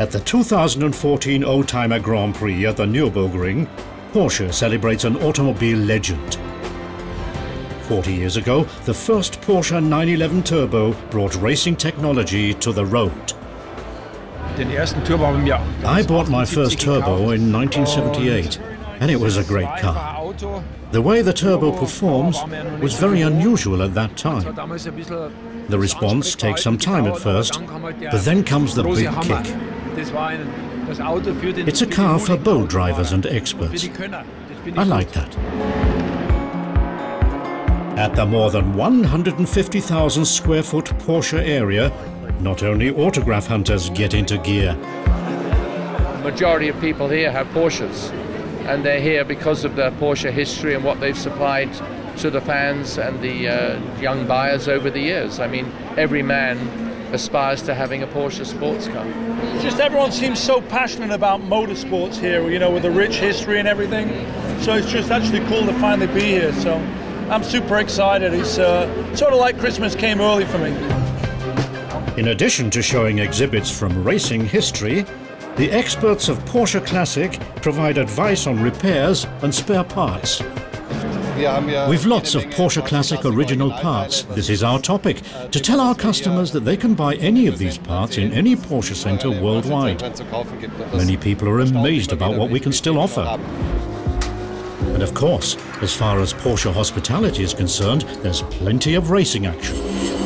At the 2014 Oldtimer Grand Prix at the Nürburgring, Porsche celebrates an automobile legend. 40 years ago, the first Porsche 911 Turbo brought racing technology to the road. I bought my first turbo in 1978, and it was a great car. The way the turbo performs was very unusual at that time. The response takes some time at first, but then comes the big kick. It's a car for bold drivers and experts. I like that. At the more than 150,000 square foot Porsche area, not only autograph hunters get into gear. The majority of people here have Porsches, and they're here because of the Porsche history and what they've supplied to the fans and the uh, young buyers over the years. I mean, every man aspires to having a Porsche sports car. Just everyone seems so passionate about motorsports here, you know, with the rich history and everything. So it's just actually cool to finally be here. So I'm super excited. It's uh, sort of like Christmas came early for me. In addition to showing exhibits from racing history, the experts of Porsche Classic provide advice on repairs and spare parts. We've lots of Porsche Classic original parts. This is our topic, to tell our customers that they can buy any of these parts in any Porsche center worldwide. Many people are amazed about what we can still offer. And of course, as far as Porsche hospitality is concerned, there's plenty of racing action.